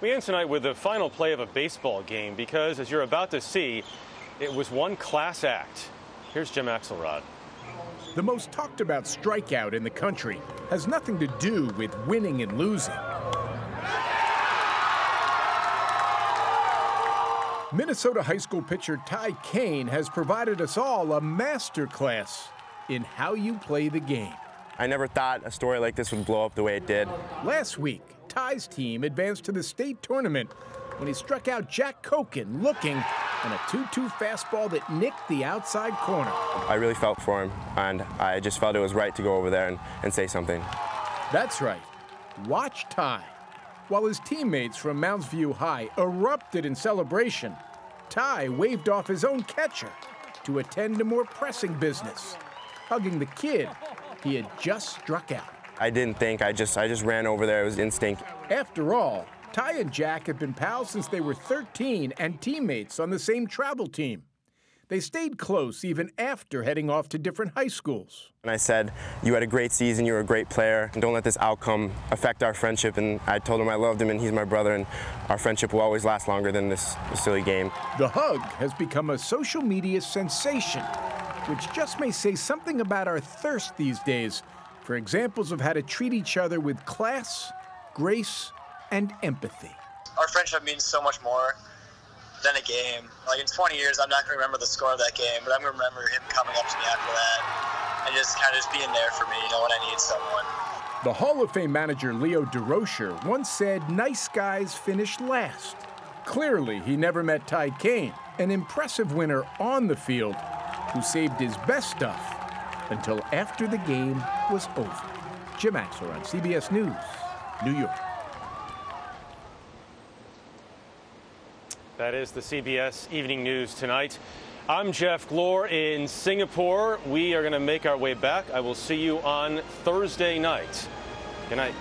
We end tonight with the final play of a baseball game because, as you're about to see, it was one class act. Here's Jim Axelrod. The most talked about strikeout in the country has nothing to do with winning and losing. Minnesota high school pitcher Ty Koehn has provided us all a master class in how you play the game. I never thought a story like this would blow up the way it did. Last week, Ty's team advanced to the state tournament when he struck out Jack Kocon looking on a 2 2 fastball that nicked the outside corner. I really felt for him, and I just felt it was right to go over there and, and say something. That's right. Watch Ty. While his teammates from Mounds View High erupted in celebration, Ty waved off his own catcher to attend to more pressing business, hugging the kid he had just struck out. I didn't think. I just I just ran over there. It was instinct. After all, Ty and Jack had been pals since they were 13 and teammates on the same travel team. They stayed close even after heading off to different high schools. And I said, You had a great season, you were a great player, and don't let this outcome affect our friendship. And I told him I loved him and he's my brother, and our friendship will always last longer than this, this silly game. The hug has become a social media sensation, which just may say something about our thirst these days for examples of how to treat each other with class, grace, and empathy. Our friendship means so much more than a game. Like in 20 years, I'm not going to remember the score of that game, but I'm going to remember him coming up to me after that and just kind of just being there for me, you know, when I need someone. The Hall of Fame manager Leo Durocher once said nice guys finish last. Clearly, he never met Ty Koehn, an impressive winner on the field who saved his best stuff until after the game was over. Jim Axelrod on CBS News, New York. That is the CBS Evening News tonight. I'm Jeff Glor in Singapore. We are going to make our way back. I will see you on Thursday night. Good night.